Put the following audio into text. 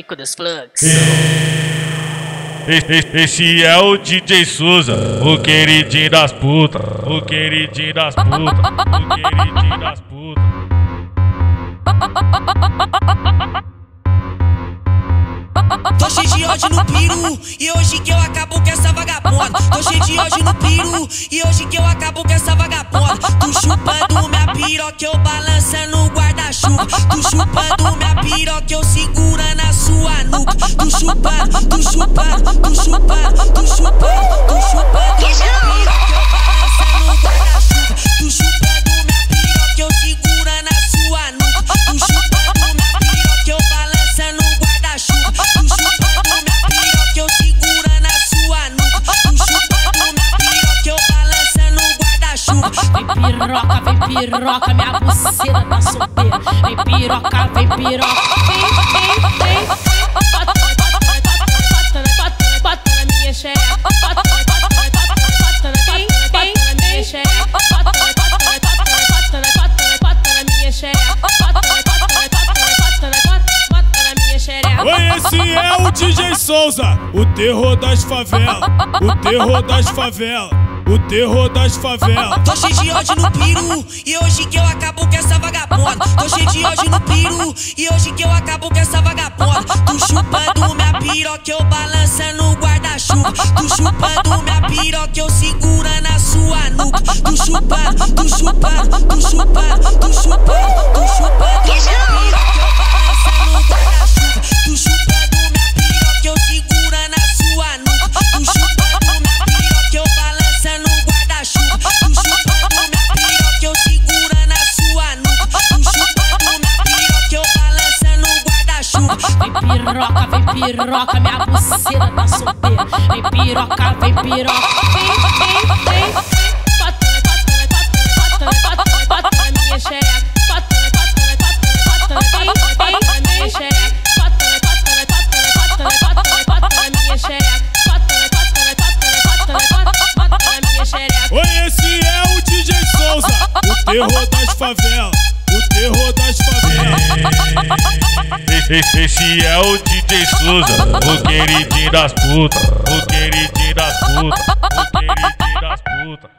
Pânico dos Flux. Esse é o DJ Souza, o queridinho das putas, o queridinho das putas, o queridinho das putas. Tô cheio de ódio no piru E hoje que eu acabo com essa vagabunda Tô cheio de ódio no piru E hoje que eu acabo com essa vagabunda Tu chupando minha piroca Eu balançando o guarda-chuva chupando, tu chupando, tu chupando Tu chupando, tu chupando minha piroca Eu balançando o guarda-chuva? Tu chupando minha piroca Eu segura na sua nuca. Tu chupando minha piroca Eu balançando o guarda-chuva. Tu chupando minha piroca Eu segura na sua nuca. Tu chupando minha piroca Eu balançando o guarda-chuva. Vem piroca, vem piroca, minha buceta tá solteira. Vem piroca, vem piroca, vem, vem, vem. Esse é o DJ Souza, o terror das favelas, o terror das favelas, o terror das favelas. Tô cheio de ódio no piru E hoje que eu acabo com essa vagabunda. Tô cheio de ódio no piru E hoje que eu acabo com essa vagabunda. Tu chupando minha piroca Eu balançando o guarda-chuva. Tu chupando minha piroca Eu segura na sua nuca. Tu chupando, tu chupando, tu chupando Tu chupando, tu chupando. Minha piroca Eu balançando o guarda-chuva Vem piroca, vem piroca, minha buceta tá solteira. Vem piroca, vem piroca, vem, vem, vem. Bota, bota, bota, bota, bota na minha xereca. Bota, bota, bota, bota, vem, vem minha xereca. Bota, bota, bota, bota, bota na minha xereca. Oi, esse é o DJ Souza, o terror das favelas, o terror das. Esse, esse é o DJ Souza, o queridinho das putas, o queridinho das putas, o queridinho das putas.